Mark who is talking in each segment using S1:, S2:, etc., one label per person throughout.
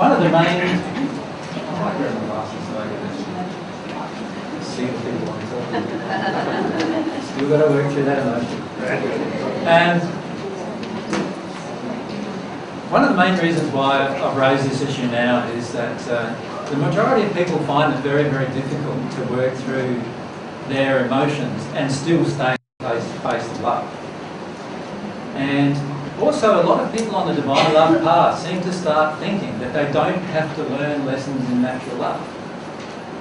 S1: one of the main. I might grab my glasses so I can see the people on top. Still got to work through that emotion. And one of the main reasons why I've raised this issue now is that uh, the majority of people find it very, very difficult to work through their emotions and still stay face to face of love. And also, a lot of people on the divine love path seem to start thinking that they don't have to learn lessons in natural love,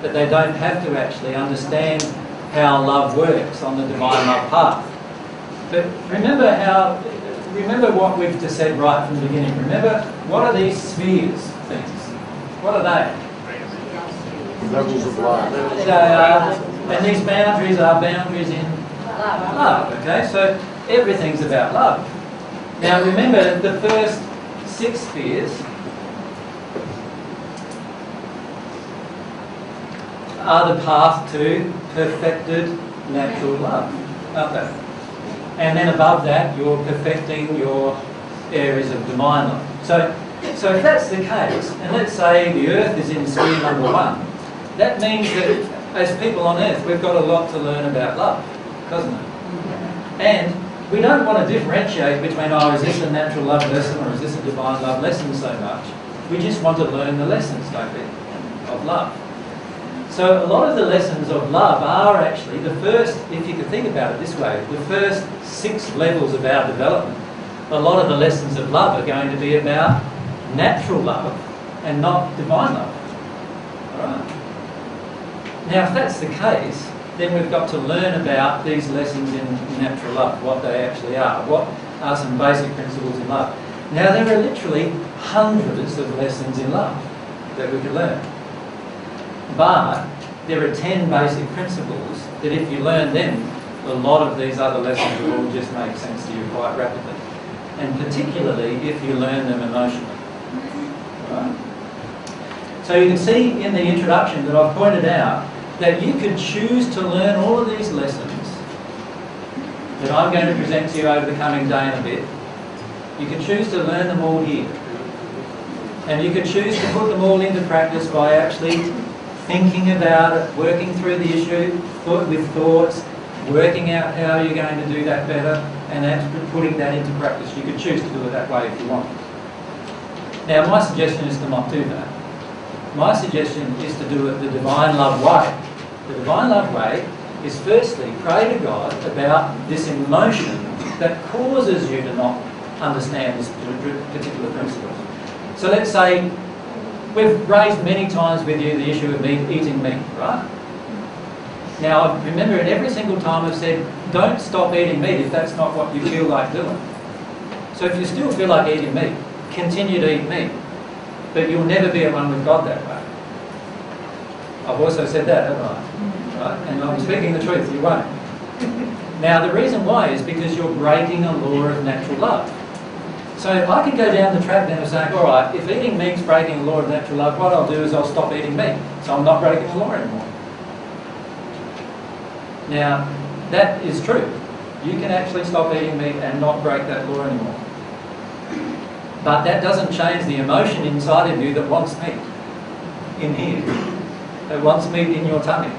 S1: that they don't have to actually understand how love works on the divine love path. But remember how, remember what we've just said right from the beginning. Remember, what are these spheres things? What are they?
S2: Levels of love.
S1: They are, and these boundaries are boundaries in love. Okay, so everything's about love. Now remember, the first six spheres are the path to perfected natural love, aren't? And then above that, you're perfecting your areas of divine love. So, so if that's the case, and let's say the earth is in sphere number one, that means that as people on earth, we've got a lot to learn about love, doesn't it? And we don't want to differentiate between, oh, is this a natural love lesson or is this a divine love lesson so much? We just want to learn the lessons, don't we, of love. So a lot of the lessons of love are actually the first, if you could think about it this way, the first six levels of our development. A lot of the lessons of love are going to be about natural love and not divine love. All right. Now, if that's the case, then we've got to learn about these lessons in natural love, what they actually are, what are some basic principles in love. Now, there are literally hundreds of lessons in love that we could learn. But there are 10 basic principles that if you learn them, a lot of these other lessons will all just make sense to you quite rapidly. And particularly if you learn them emotionally. Right? So you can see in the introduction that I've pointed out that you could choose to learn all of these lessons that I'm going to present to you over the coming day and a bit. You can choose to learn them all here. And you can choose to put them all into practice by actually thinking about it, working through the issue with thoughts, working out how you're going to do that better, and actually putting that into practice. You could choose to do it that way if you want. Now, my suggestion is to not do that. My suggestion is to do it the divine love way. The divine love way is firstly pray to God about this emotion that causes you to not understand this particular principle. So let's say we've raised many times with you the issue of meat, eating meat, right? Now, remember, at every single time I've said, don't stop eating meat if that's not what you feel like doing. So if you still feel like eating meat, continue to eat meat. But you'll never be at one with God that way. I've also said that, haven't I? Mm. Right? And I'm speaking the truth, you won't. Now, the reason why is because you're breaking a law of natural love. So if I can go down the track then of saying, all right, if eating meat's breaking the law of natural love, what I'll do is I'll stop eating meat. So I'm not breaking the law anymore. Now, that is true. You can actually stop eating meat and not break that law anymore. But that doesn't change the emotion inside of you that wants meat in here, that wants meat in your tummy.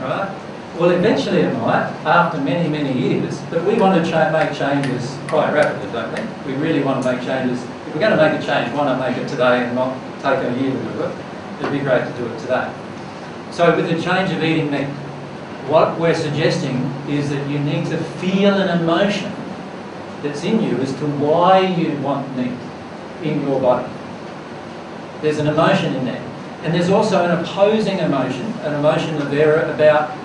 S1: Right? Well, eventually it might, after many, many years, but we want to make changes quite rapidly, don't we? We really want to make changes. If we're going to make a change, why not make it today and not take a year to do it? It'd be great to do it today. So with the change of eating meat, what we're suggesting is that you need to feel an emotion that's in you as to why you want meat in your body. There's an emotion in there. And there's also an opposing emotion, an emotion of error about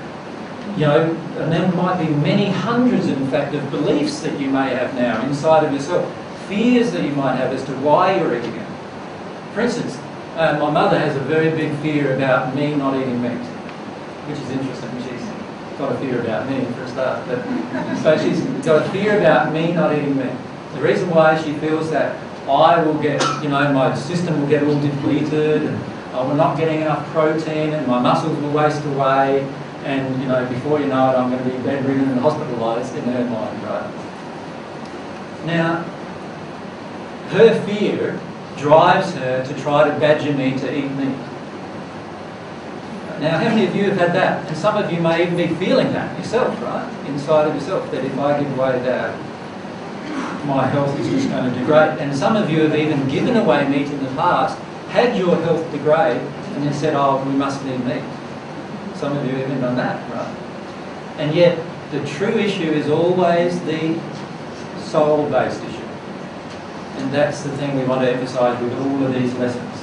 S1: you know, and there might be many hundreds, in fact, of beliefs that you may have now inside of yourself, fears that you might have as to why you're eating it. For instance, uh, my mother has a very big fear about me not eating meat, which is interesting. She's got a fear about me for a start, but so she's got a fear about me not eating meat. The reason why she feels that I will get, you know, my system will get all depleted, and we're not getting enough protein, and my muscles will waste away, and you know, before you know it, I'm going to be bedridden and hospitalised in her mind, right? Now, her fear drives her to try to badger me to eat meat. Now, how many of you have had that? And some of you may even be feeling that yourself, right? Inside of yourself, that if I give away that, my health is just going to degrade. And some of you have even given away meat in the past, had your health degrade, and then said, oh, we must need meat. Some of you even done that, right? And yet, the true issue is always the soul-based issue. And that's the thing we want to emphasize with all of these lessons.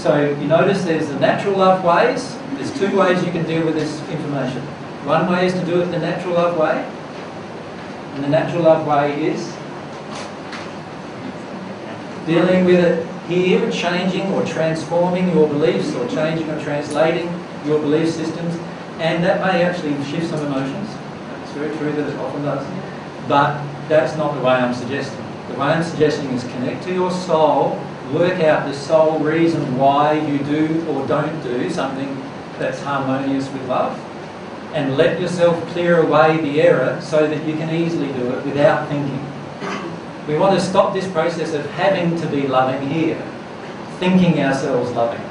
S1: So you notice there's the natural love ways. There's two ways you can deal with this information. One way is to do it the natural love way. And the natural love way is dealing with it here, changing or transforming your beliefs or changing or translating your belief systems. And that may actually shift some emotions. It's very true that it often does. But that's not the way I'm suggesting. The way I'm suggesting is connect to your soul work out the sole reason why you do or don't do something that's harmonious with love and let yourself clear away the error so that you can easily do it without thinking. We want to stop this process of having to be loving here, thinking ourselves loving.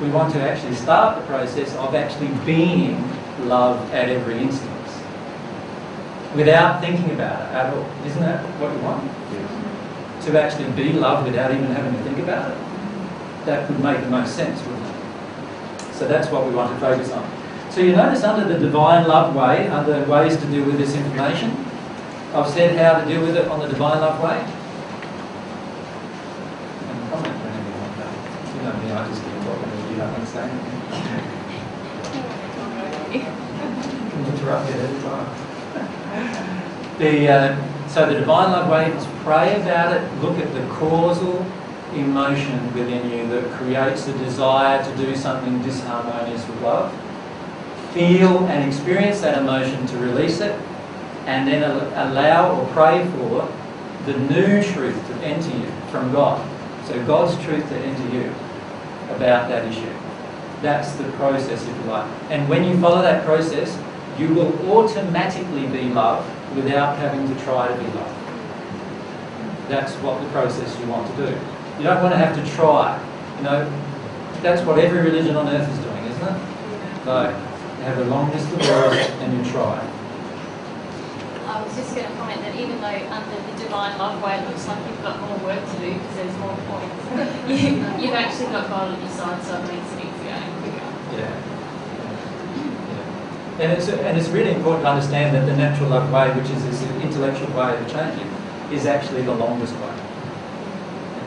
S1: We want to actually start the process of actually being love at every instance without thinking about it at all. Isn't that what we want?
S2: Yes
S1: to actually be loved without even having to think about it. That would make the most sense, wouldn't it? So that's what we want to focus on. So you notice under the divine love way, under ways to deal with this information, I've said how to deal with it on the divine love way. You know me, I just and you don't understand. Interrupt. The uh, so the divine love way is pray about it, look at the causal emotion within you that creates the desire to do something disharmonious with love. Feel and experience that emotion to release it, and then allow or pray for the new truth to enter you from God. So God's truth to enter you about that issue. That's the process, if you like. And when you follow that process, you will automatically be loved without having to try to be loved. That's what the process you want to do. You don't want to have to try. You know, that's what every religion on earth is doing, isn't it? No. You have a long list of words and you try.
S3: I was just going to comment that even though under the divine love way it looks like you've got more work to do because there's more points, you, you've actually got God on your side, so it makes things going quicker.
S1: Yeah. And it's, and it's really important to understand that the natural love way, which is this intellectual way of changing, is actually the longest way.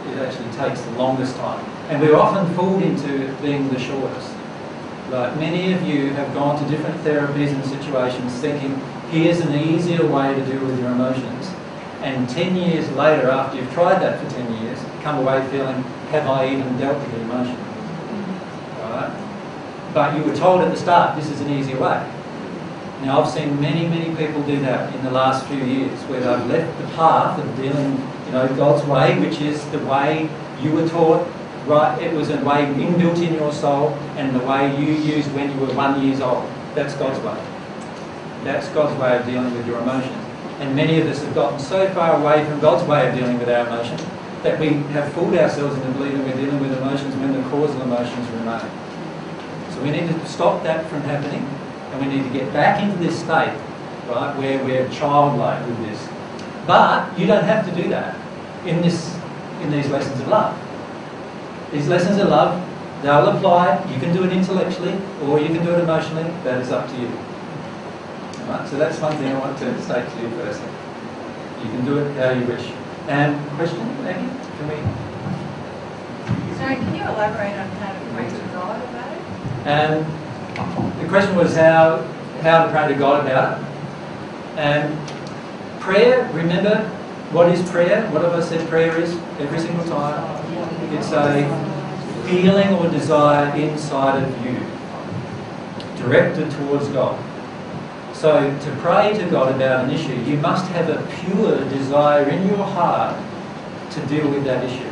S1: It actually takes the longest time. And we're often fooled into being the shortest. Like many of you have gone to different therapies and situations thinking, here's an easier way to deal with your emotions. And 10 years later, after you've tried that for 10 years, come away feeling, have I even dealt with the emotion? Right? But you were told at the start, this is an easier way. Now, I've seen many, many people do that in the last few years, where they've left the path of dealing, you know, God's way, which is the way you were taught, right? It was a way inbuilt in your soul, and the way you used when you were one years old. That's God's way. That's God's way of dealing with your emotions. And many of us have gotten so far away from God's way of dealing with our emotions that we have fooled ourselves into believing we're dealing with emotions when the causal emotions remain. So we need to stop that from happening and we need to get back into this state, right, where we're childlike with this. But you don't have to do that in this in these lessons of love. These lessons of love, they'll apply. You can do it intellectually or you can do it emotionally. That is up to you. Right, so that's one thing I want to say to you first. You can do it how you wish. And question, Maggie? Can we?
S4: Sorry, can you elaborate on how to pray to God about it?
S1: And the question was how, how to pray to God about it. And prayer, remember, what is prayer? What have I said prayer is every single time? It's a feeling or desire inside of you, directed towards God. So to pray to God about an issue, you must have a pure desire in your heart to deal with that issue.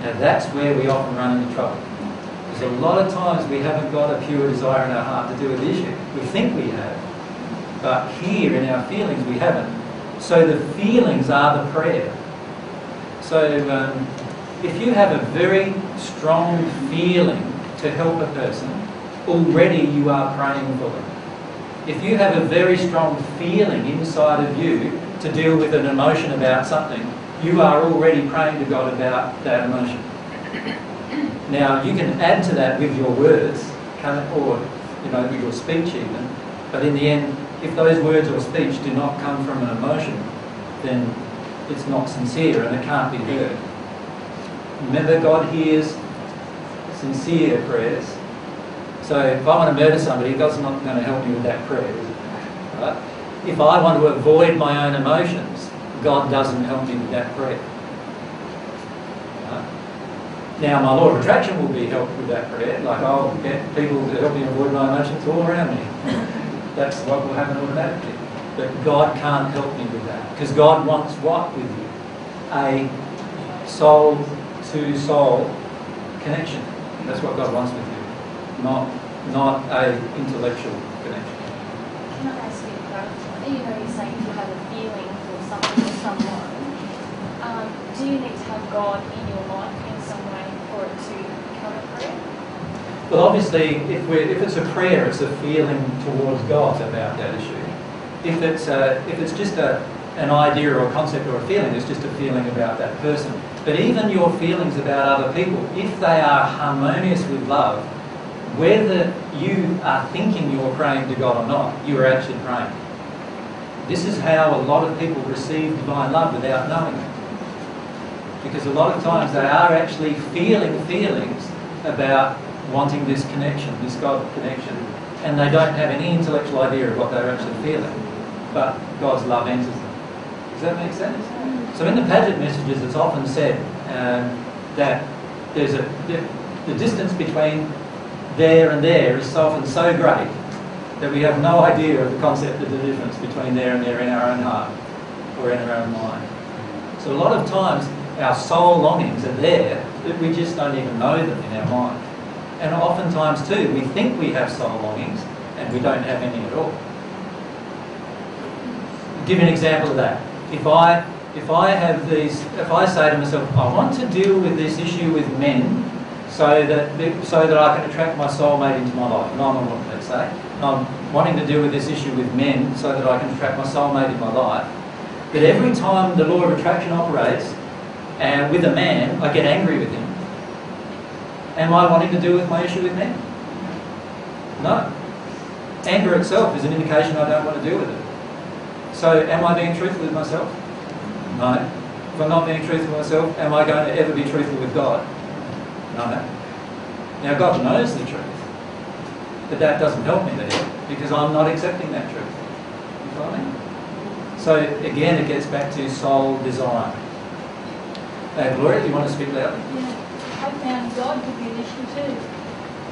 S1: Now that's where we often run into trouble. Because a lot of times we haven't got a pure desire in our heart to do with the issue. We think we have, but here in our feelings we haven't. So the feelings are the prayer. So um, if you have a very strong feeling to help a person, already you are praying for them. If you have a very strong feeling inside of you to deal with an emotion about something, you are already praying to God about that emotion. Now, you can add to that with your words, or you know, with your speech even, but in the end, if those words or speech do not come from an emotion, then it's not sincere and it can't be heard. Remember, God hears sincere prayers. So if I want to murder somebody, God's not going to help me with that prayer. Right? Uh, if I want to avoid my own emotions, God doesn't help me with that prayer. Right? Now, my law of attraction will be helped with that prayer. Like I'll get people to help me avoid my emotions all around me. That's what will happen automatically. But God can't help me with that. Because God wants what with you? A soul to soul connection. That's what God wants with you. Not not a intellectual connection.
S3: Can I ask you a question? You know, you're saying you have a feeling for something or someone. Um, do you need to have God in your life in some way for it to become a prayer?
S1: Well, obviously, if, we're, if it's a prayer, it's a feeling towards God about that issue. If it's, a, if it's just a, an idea or a concept or a feeling, it's just a feeling about that person. But even your feelings about other people, if they are harmonious with love, whether you are thinking you're praying to God or not, you are actually praying. This is how a lot of people receive divine love without knowing it. Because a lot of times they are actually feeling feelings about wanting this connection, this God connection, and they don't have any intellectual idea of what they're actually feeling. But God's love enters them. Does that make sense? So in the Padgett messages, it's often said um, that there's a the, the distance between there and there is often so great that we have no idea of the concept of the difference between there and there in our own heart or in our own mind. So a lot of times our soul longings are there, but we just don't even know them in our mind. And oftentimes too, we think we have soul longings and we don't have any at all. I'll give an example of that. If I if I have these, if I say to myself, I want to deal with this issue with men so that so that I can attract my soulmate into my life. Woman, let's say. I'm wanting to deal with this issue with men so that I can attract my soulmate in my life. But every time the law of attraction operates, and with a man, I get angry with him. Am I wanting to deal with my issue with men? No. Anger itself is an indication I don't want to deal with it. So am I being truthful with myself? No. If I'm not being truthful with myself, am I going to ever be truthful with God? No. Now God knows the truth. But that doesn't help me there because I'm not accepting that truth. You follow me? So again it gets back to soul desire. Uh, Gloria, do you want to speak loudly?
S5: Yeah, I found God to be an issue too.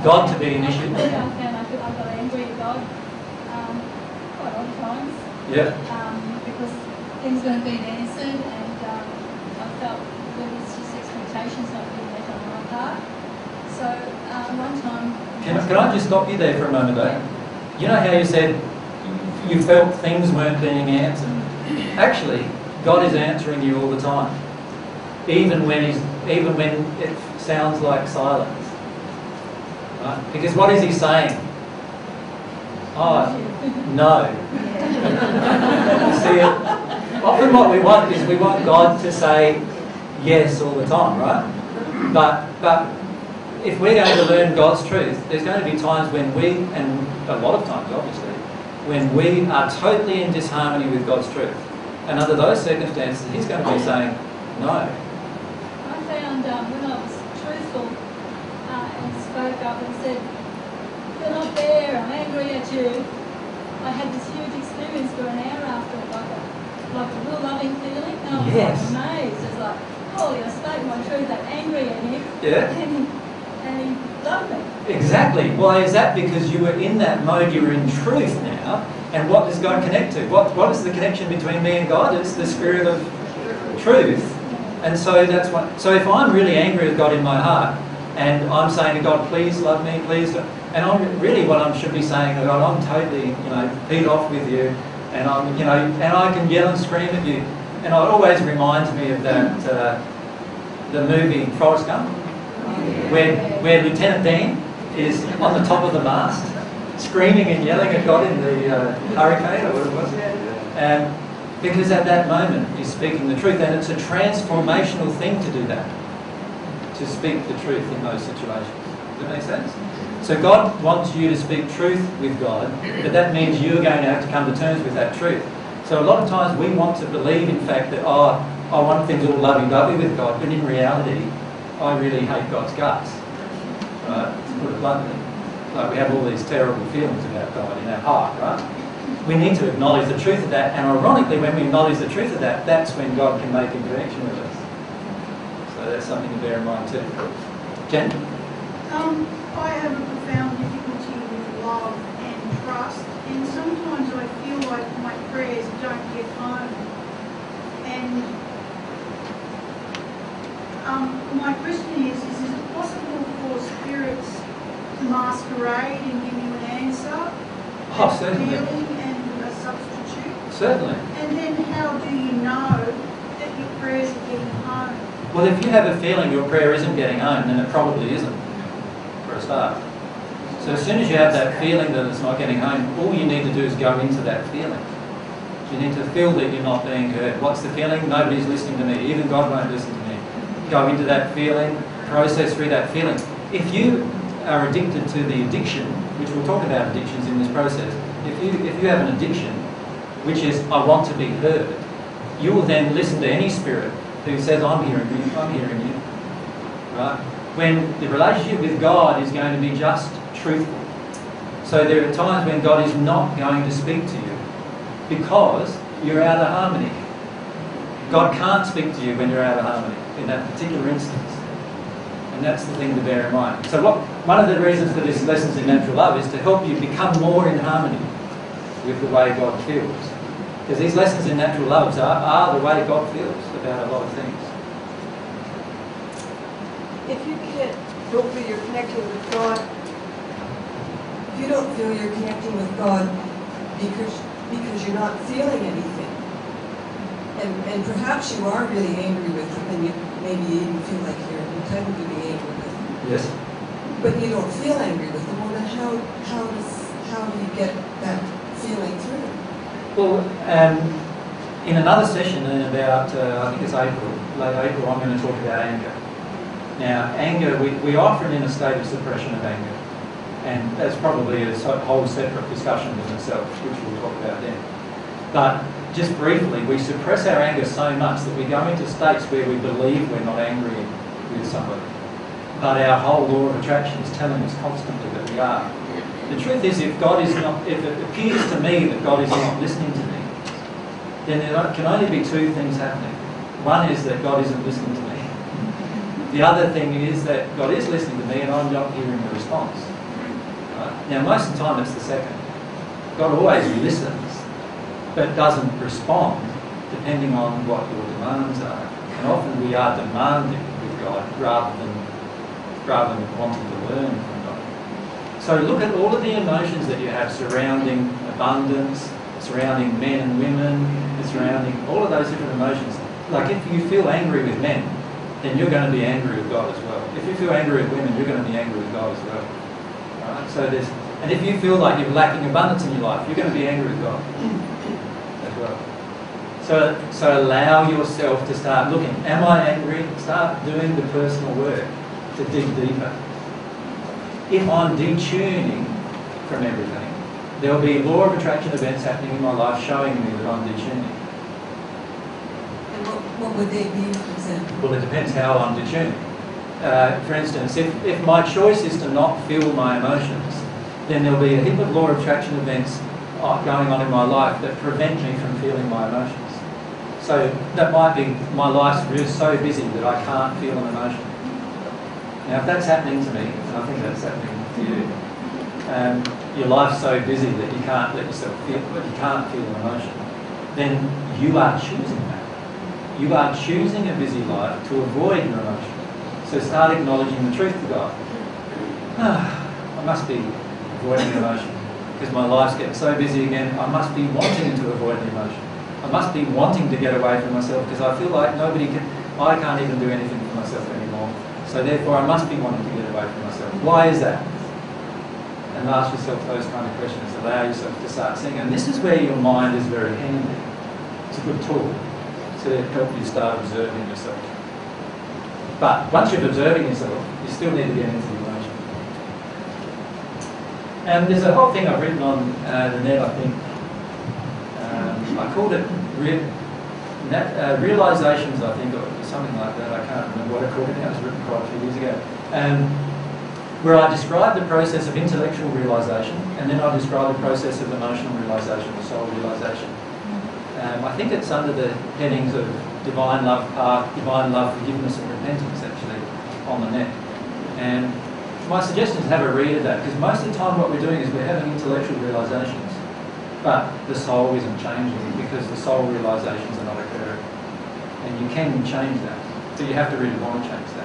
S1: God to be an issue?
S5: Yeah, I found I, I got angry at God um, quite a lot of times
S1: Yeah.
S5: um, because things weren't being answered and um, I felt there was just expectations not being met on my part. So uh, one time...
S1: Can, I- can I just stop you there for a moment though? You know how you said you felt things weren't being answered? Actually, God is answering you all the time. Even when he's even when it sounds like silence. Right? Because what is he saying? Oh, no. See, often what we want is we want God to say yes all the time, right? But but if we're going to learn God's truth, there's going to be times when we, and a lot of times obviously, when we are totally in disharmony with God's truth. And under those circumstances, He's going to be saying, no.
S5: I found um, when I was truthful uh, and spoke up and said, You're not there, I'm angry at you, I had this huge experience for an hour after like a, like a real loving feeling. And I was
S1: Yes.
S5: like amazed. It's like, holy, I truth, that angry at him,
S1: Yeah?
S5: and he, and he loved me.
S1: Exactly. Why is that? Because you were in that mode, you were in truth now. And what does God connect to? What, what is the connection between me and God? It's the spirit of truth. And so that's what. So if I'm really angry with God in my heart, and I'm saying to God, please love me, please, don't-" and I'm really what I should be saying to God, I'm totally, you know, peed off with you, and I'm, you know, and I can yell and scream at you, and it always reminds me of that uh, the movie Forrest Gump, where, where Lieutenant Dan is on the top of the mast, screaming and yelling at God in the uh, hurricane, or what it was. Um, because at that moment he's speaking the truth, and it's a transformational thing to do that, to speak the truth in those situations. Does that make sense? So God wants you to speak truth with God, but that means you're going to have to come to terms with that truth. So a lot of times we want to believe, in fact, that oh, I want things all lovey-dovey with God, but in reality, I really hate God's guts. Right? To put it bluntly, like we have all these terrible feelings about God in our heart, right? We need to acknowledge the truth of that, and ironically, when we acknowledge the truth of that, that's when God can make a connection with us. So that's something to bear in mind too. Jen?
S6: Um, I have a profound difficulty with love and trust, and sometimes I feel like my prayers don't get home. And um, my question is, is, is it possible for spirits to masquerade and give you an answer?
S1: Oh, certainly.
S6: And a substitute?
S1: Certainly.
S6: And then how do you know that your prayers are getting home?
S1: Well, if you have a feeling your prayer isn't getting home, then it probably isn't, for a start. So as soon as you have that feeling that it's not getting home, all you need to do is go into that feeling. You need to feel that you're not being heard. What's the feeling? Nobody's listening to me. Even God won't listen to me. Go into that feeling, process through that feeling. If you are addicted to the addiction, which we'll talk about addictions in this process, if you if you have an addiction, which is I want to be heard, you will then listen to any spirit who says, I'm hearing you, I'm hearing you. Right? When the relationship with God is going to be just truthful. So there are times when God is not going to speak to you because you're out of harmony. God can't speak to you when you're out of harmony in that particular instance. And that's the thing to bear in mind. So what one of the reasons for this lessons in natural love is to help you become more in harmony with the way God feels. Because these lessons in natural loves are, are the way God feels about a lot of things.
S7: If you can't, don't feel you're connecting with God, if you don't feel you're connecting with God because because you're not feeling anything, and and perhaps you are really angry with them, and you maybe you even feel like you're entitled to be angry with them.
S1: Yes.
S7: but you don't feel angry with them. Well, then how how does how do you get that feeling through?
S1: Well, um, in another session in about, uh, I think it's April, late April, I'm going to talk about anger. Now, anger, we, we often in a state of suppression of anger. And that's probably a whole separate discussion in itself, which we'll talk about then. But just briefly, we suppress our anger so much that we go into states where we believe we're not angry with somebody. But our whole law of attraction is telling us constantly that we are. The truth is, if God is not, if it appears to me that God is not listening to me, then there can only be two things happening. One is that God isn't listening to me. The other thing is that God is listening to me and I'm not hearing the response. Right? Now, most of the time it's the second. God always listens, but doesn't respond depending on what your demands are. And often we are demanding with God rather than rather than wanting to learn from God. So look at all of the emotions that you have surrounding abundance, surrounding men and women, surrounding all of those different emotions. Like if you feel angry with men, then you're going to be angry with God as well. If you feel angry with women, you're going to be angry with God as well. So there's, and if you feel like you're lacking abundance in your life, you're going to be angry with God. So, so allow yourself to start looking. Am I angry? Start doing the personal work to dig deeper. If I'm detuning from everything, there'll be law of attraction events happening in my life showing me that I'm detuning.
S7: And what, what would they be, for example?
S1: Well, it depends how I'm detuning. Uh, for instance, if, if my choice is to not feel my emotions, then there'll be a heap of law of attraction events uh, going on in my life that prevent me from feeling my emotions. So that might be my life's really so busy that I can't feel an emotion. Now, if that's happening to me, and I think that's happening to you, um, your life's so busy that you can't let yourself feel, you can't feel an emotion, then you are choosing that. You are choosing a busy life to avoid your emotion. So start acknowledging the truth to God. Ah, I must be avoiding emotion because my life's getting so busy again. I must be wanting to avoid the emotion. I must be wanting to get away from myself because I feel like nobody can, I can't even do anything for myself anymore. So therefore, I must be wanting to get away from myself. Why is that? And ask yourself those kind of questions. Allow yourself to start seeing. And this is where your mind is very handy. It's a good tool to help you start observing yourself. But once you're observing yourself, you still need to get into the emotion. And there's a whole thing I've written on uh, the net, I think. I called it uh, realizations, I think, or something like that. I can't remember what I called it now. It was written quite a few years ago. Um, where I describe the process of intellectual realization, and then I describe the process of emotional realization or soul realization. Um, I think it's under the headings of divine love path, divine love, forgiveness, and repentance, actually, on the net. And my suggestion is have a read of that, because most of the time what we're doing is we're having intellectual realizations, but the soul isn't changing because the soul realizations are not occurring. And you can change that, but you have to really want to change that.